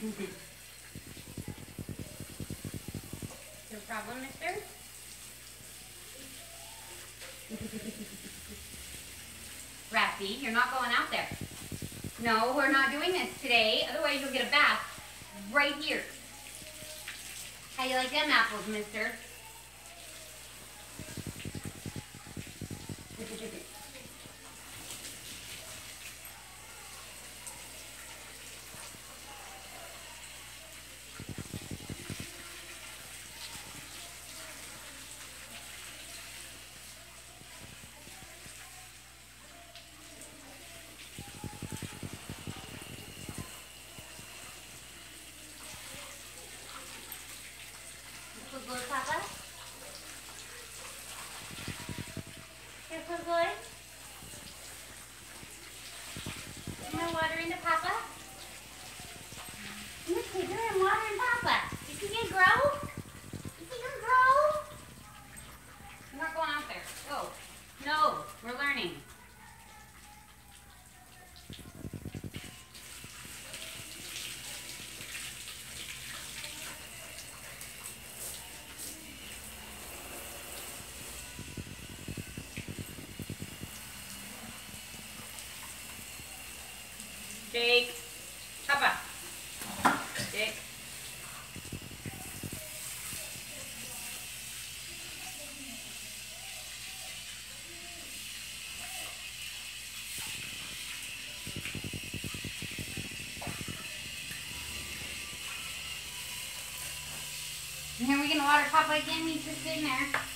No problem, mister? Raffy, you're not going out there. No, we're not doing this today. Otherwise, you'll get a bath right here. How you like them apples, mister? Good boy, Papa. Here, good boy. Am I watering the Papa? Look, you're I'm watering Papa. Is he gonna grow? Is he gonna grow? We're not going out there. Go. No, we're learning. Jake. Papa. Jake. And here we gonna water Just sitting there.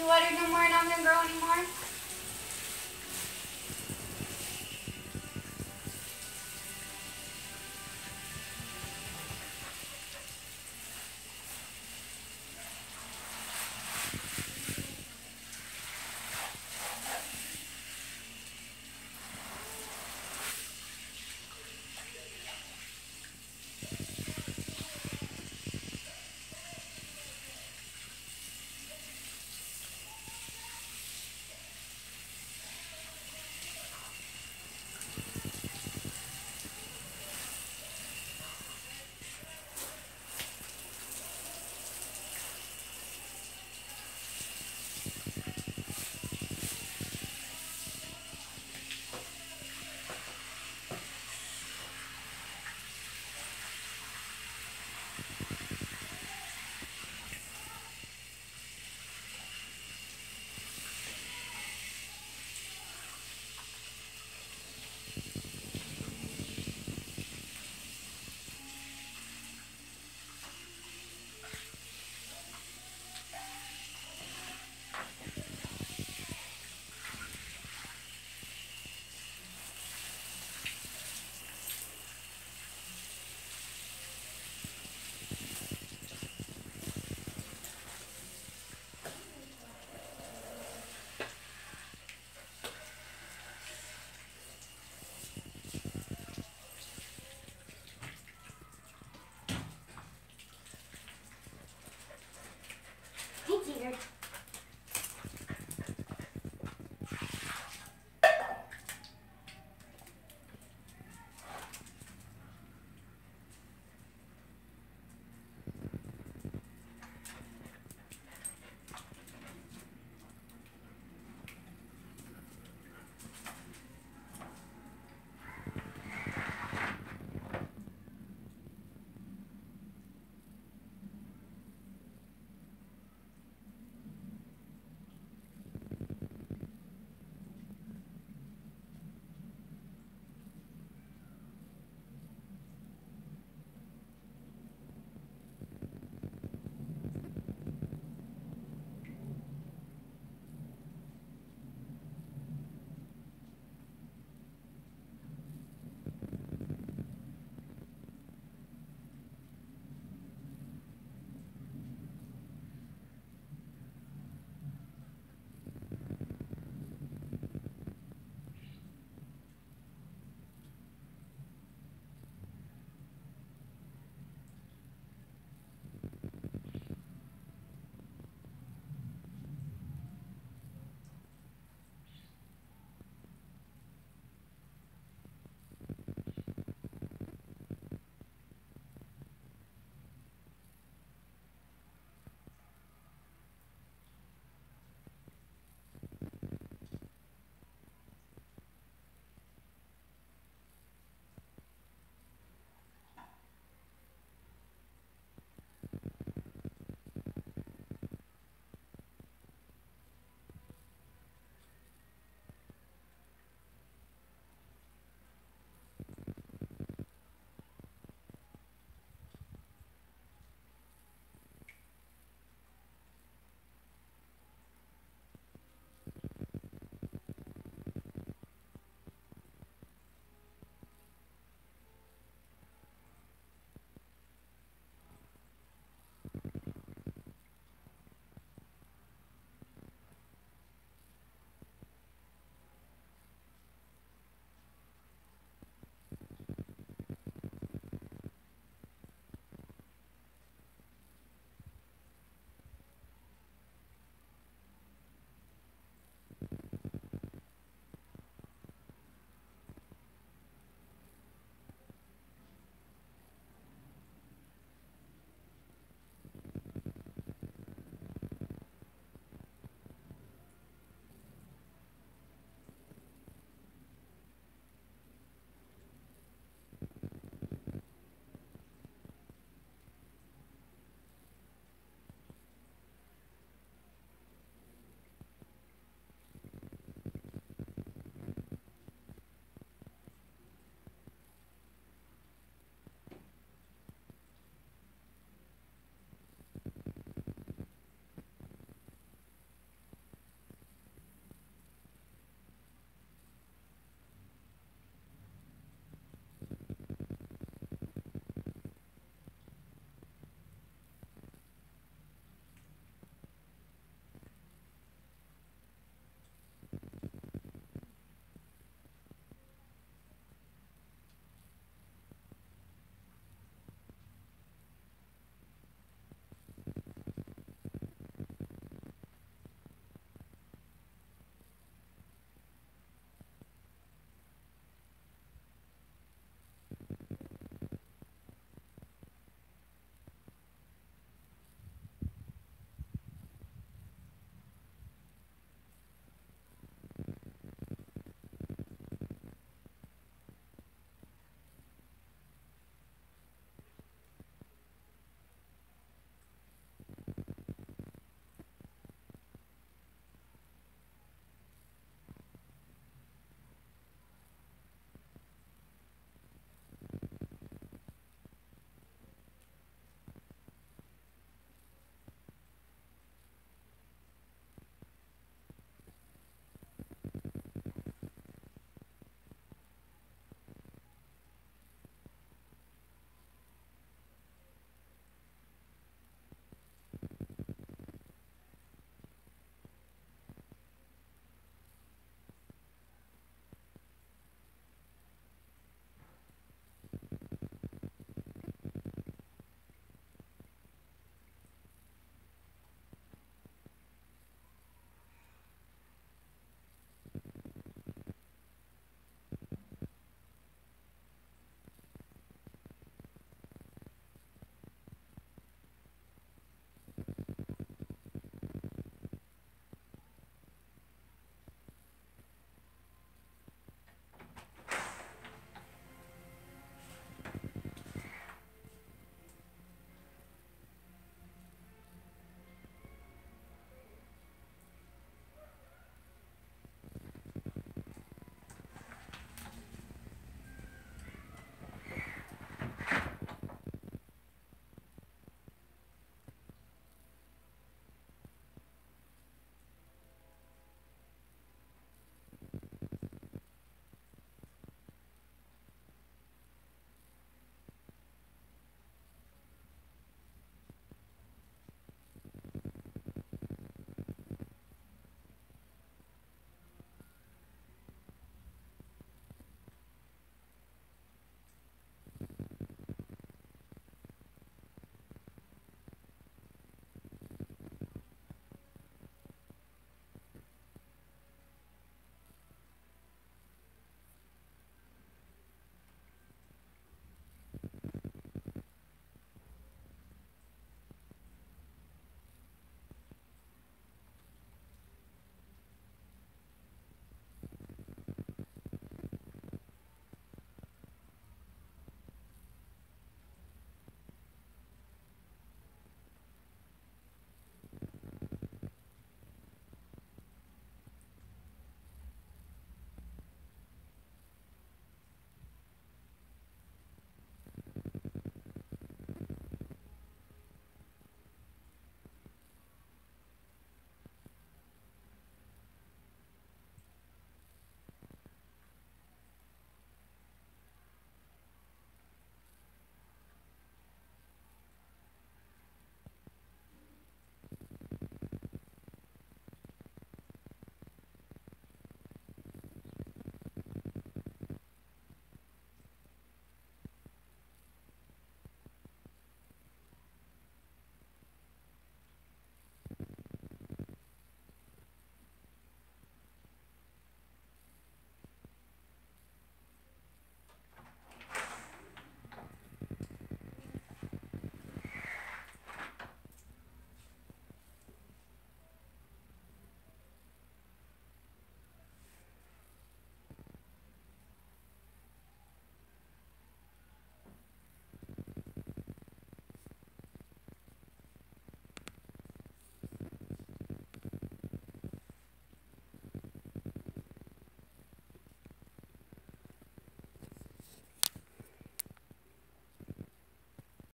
Be watered no more and I'm gonna grow anymore.